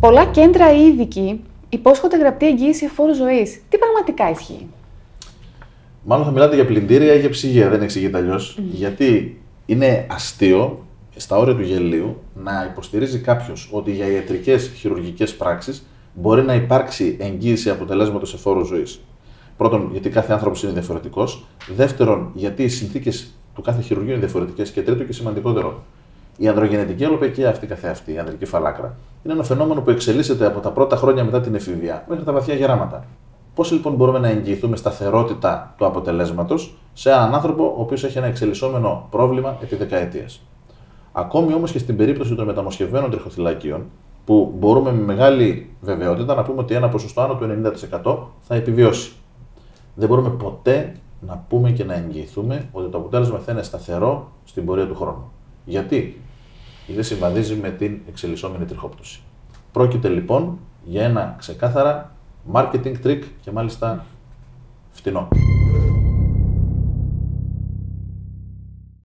Πολλά κέντρα ή ειδικοί υπόσχονται γραπτή εγγύηση εφόρου ζωής. Τι πραγματικά ισχύει; Μάλλον θα μιλάτε για πλυντήρια ή για ψυγεία, δεν εξηγείται αλλιώς. Γιατί είναι αστείο στα όρια του γελίου να υποστηρίζει κάποιος ότι για ιατρικές χειρουργικές πράξεις μπορεί να υπάρξει εγγύηση αποτελέσματος εφόρου ζωής. Πρώτον, γιατί κάθε άνθρωπος είναι διαφορετικός. Δεύτερον, γιατί οι συνθήκες του κάθε χειρουργείου είναι διαφορετικές. Και τρίτο και σημαντικότερο, η ανδρογενετική αλλοπαικία αυτή καθεαυτή, η ανδρική φαλάκρα, είναι ένα φαινόμενο που εξελίσσεται από τα πρώτα χρόνια μετά την εφηβεία μέχρι τα βαθιά γεράματα. Πώς λοιπόν μπορούμε να εγγυηθούμε σταθερότητα του αποτελέσματος σε έναν άνθρωπο ο οποίος έχει ένα εξελισσόμενο πρόβλημα επί δεκαετίες; Ακόμη όμως και στην περίπτωση των μεταμοσχευμένων τριχοθυλακίων, που μπορούμε με μεγάλη βεβαιότητα να πούμε ότι ένα ποσοστό άνω του 90% θα επιβιώσει. Δεν μπορούμε ποτέ να πούμε και να εγγυηθούμε ότι το αποτέλεσμα θα είναι σταθερό στην πορεία του χρόνου. Γιατί; Γιατί συμβαδίζει με την εξελισσόμενη τριχόπτωση. Πρόκειται λοιπόν για ένα ξεκάθαρα marketing trick και μάλιστα φτηνό.